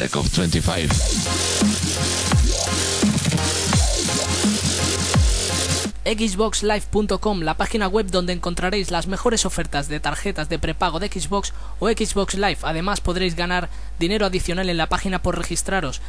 of 25. xboxlive.com, la página web donde encontraréis las mejores ofertas de tarjetas de prepago de Xbox o Xbox Live. Además podréis ganar dinero adicional en la página por registraros.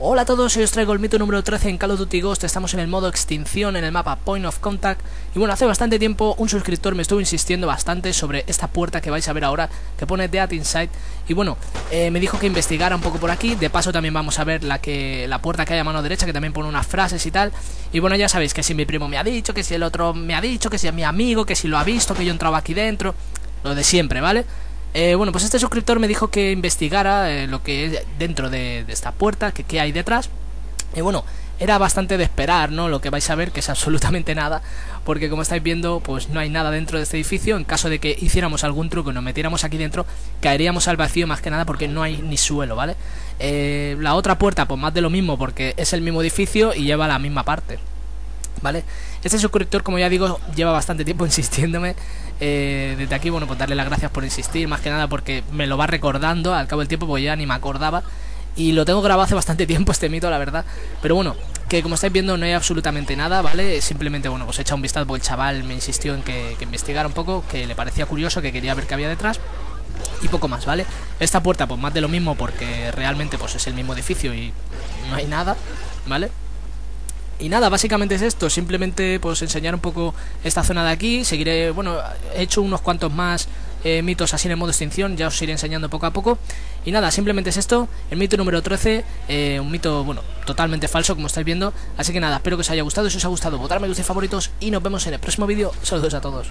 Hola a todos, hoy os traigo el mito número 13 en Call of Duty Ghost, estamos en el modo extinción en el mapa Point of Contact. Y bueno, hace bastante tiempo un suscriptor me estuvo insistiendo bastante sobre esta puerta que vais a ver ahora que pone Dead Inside. Y bueno, eh, me dijo que investigara un poco por aquí, de paso también vamos a ver la, que, la puerta que hay a mano derecha que también pone unas frases y tal. Y bueno, ya sabéis que si mi primo me ha dicho, que si el otro me ha dicho, que si es mi amigo, que si lo ha visto, que yo entraba aquí dentro, lo de siempre, ¿vale? Eh, bueno, pues este suscriptor me dijo que investigara eh, lo que es dentro de, esta puerta, que qué hay detrás. Y bueno, era bastante de esperar, ¿no? Lo que vais a ver, que es absolutamente nada, porque como estáis viendo, pues no hay nada dentro de este edificio. En caso de que hiciéramos algún truco y nos metiéramos aquí dentro, caeríamos al vacío más que nada porque no hay ni suelo, ¿vale? Eh, la otra puerta, pues más de lo mismo, porque es el mismo edificio y lleva la misma parte. ¿Vale? Este suscriptor, como ya digo, lleva bastante tiempo insistiéndome. Eh, desde aquí, bueno, pues darle las gracias por insistir, más que nada porque me lo va recordando al cabo del tiempo, porque ya ni me acordaba. Y lo tengo grabado hace bastante tiempo este mito, la verdad. Pero bueno, que como estáis viendo no hay absolutamente nada, ¿vale? Simplemente, bueno, pues he echado un vistazo porque el chaval me insistió en que, que investigara un poco, que le parecía curioso, que quería ver qué había detrás y poco más, ¿vale? Esta puerta, pues más de lo mismo porque realmente pues es el mismo edificio y no hay nada, ¿vale? Y nada, básicamente es esto, simplemente pues enseñar un poco esta zona de aquí, seguiré, bueno, he hecho unos cuantos más eh, mitos así en el modo extinción, ya os iré enseñando poco a poco. Y nada, simplemente es esto, el mito número 13, eh, un mito, bueno, totalmente falso como estáis viendo. Así que nada, espero que os haya gustado, si os ha gustado, votar me favoritos y nos vemos en el próximo vídeo. Saludos a todos.